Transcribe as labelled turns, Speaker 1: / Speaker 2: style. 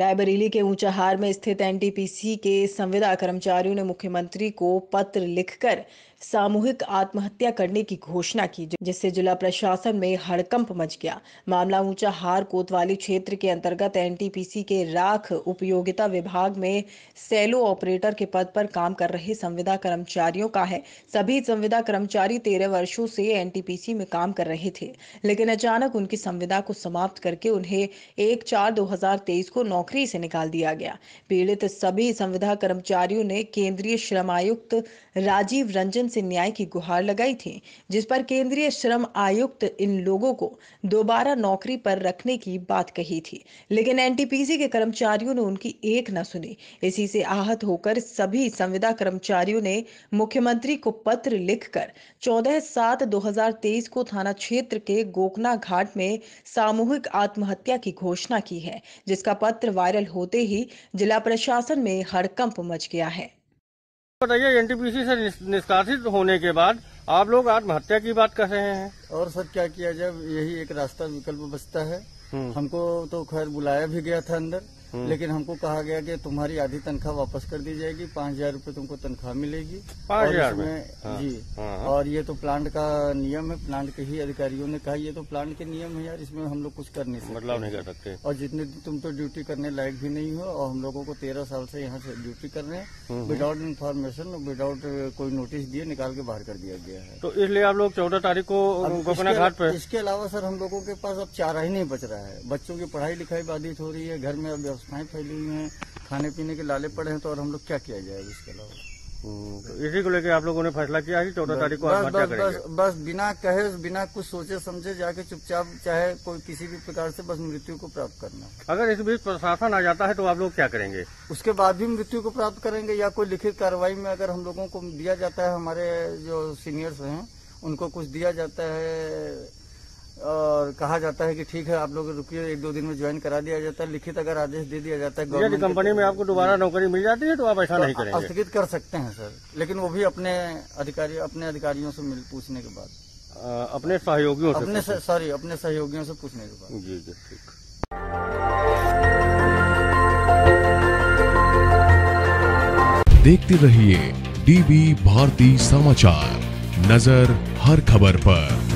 Speaker 1: रायबरेली के ऊंचाहार में स्थित एनटीपीसी के संविदा कर्मचारियों ने मुख्यमंत्री को पत्र लिखकर सामूहिक आत्महत्या करने की घोषणा की, जिससे जिला प्रशासन में हड़कंप मच गया। मामला ऊंचाहार कोतवाली क्षेत्र के अंतर्गत एनटीपीसी के राख उपयोगिता विभाग में सेलो ऑपरेटर के पद पर काम कर रहे संविदा कर्मचारियों का है। सभी संविदा कर्मचारी तेरह वर्षों से एनटीपीसी में काम कर रहे थे, लेकिन अचानक उनकी संविदा को समाप्त करके उन्हें एक चार दो को नौकरी से निकाल दिया गया। पीड़ित सभी संविदा कर्मचारियों ने केंद्रीय श्रम आयुक्त राजीव रंजन से न्याय की गुहार लगाई थी, जिस पर केंद्रीय श्रम आयुक्त इन लोगों को दोबारा नौकरी पर रखने की बात कही थी। लेकिन एनटीपीसी के कर्मचारियों ने उनकी एक न सुनी। इसी से आहत होकर सभी संविदा कर्मचारियों ने मुख्यमंत्री को पत्र लिखकर 14 सात 2023 को थाना क्षेत्र के गोकना घाट में सामूहिक आत्महत्या की घोषणा की है, जिसका पत्र वायरल होते ही जिला प्रशासन में हड़कंप मच गया है
Speaker 2: बताइए एनटीपीसी से निष्कासित होने के बाद आप लोग आत्महत्या की बात कर रहे हैं
Speaker 3: और सर क्या किया जाए यही एक रास्ता विकल्प बचता है हम्म। हमको तो खैर बुलाया भी गया था अंदर। लेकिन हमको कहा गया कि तुम्हारी आधी तनख्वाह वापस कर दी जाएगी पाँच हज़ार रूपए तुमको तनख्वाह मिलेगी।
Speaker 2: पाँच हज़ार
Speaker 3: हाँ, जी। हाँ, हाँ। और ये तो प्लांट का नियम है प्लांट के ही अधिकारियों ने कहा ये तो प्लांट के नियम है यार इसमें हम लोग कुछ कर नहीं सकते।
Speaker 2: बदलाव नहीं कर सकते।
Speaker 3: और जितने दिन तुम तो ड्यूटी करने लायक भी नहीं हो और हम लोगों को तेरह साल से यहाँ से ड्यूटी कर रहे हैं विदाउट इन्फॉर्मेशन विदाउट कोई नोटिस दिए निकाल के बाहर कर दिया गया है।
Speaker 2: तो इसलिए आप लोग चौदह तारीख को गोपना घाट पर
Speaker 3: इसके अलावा सर हम लोगों के पास अब चारा ही नहीं बच रहा है। बच्चों की पढ़ाई लिखाई बाधित हो रही है घर में अब व्यवस्थाएँ फैली हुई हैं खाने पीने के लाले पड़े हैं तो और हम लोग क्या किया जाए इसके अलावा?
Speaker 2: हम्म, तो इसी को लेकर आप लोगों ने फैसला किया है चौदह तारीख को
Speaker 3: बस बस, बस बस बिना कहे बिना कुछ सोचे समझे जाके चुपचाप चाहे कोई किसी भी प्रकार से बस मृत्यु को प्राप्त करना।
Speaker 2: अगर इस बीच प्रशासन आ जाता है तो आप लोग क्या करेंगे?
Speaker 3: उसके बाद भी मृत्यु को प्राप्त करेंगे या कोई लिखित कार्रवाई में अगर हम लोगों को दिया जाता है हमारे जो सीनियर्स हैं उनको कुछ दिया जाता है और कहा जाता है कि ठीक है आप लोग रुकिए एक दो दिन में ज्वाइन करा दिया जाता है लिखित अगर आदेश दे दिया जाता है
Speaker 2: यदि कंपनी में आपको दोबारा नौकरी मिल जाती है तो आप ऐसा तो नहीं करेंगे?
Speaker 3: स्थगित कर सकते हैं सर। लेकिन वो भी अपने अधिकारी अपने अधिकारियों से मिल पूछने के बाद।
Speaker 2: आ, अपने सहयोगियों
Speaker 3: से अपने सॉरी अपने सहयोगियों से पूछने के बाद।
Speaker 2: जी जी ठीक।
Speaker 4: देखते रहिए डीबी भारती समाचार नज़र हर खबर पर।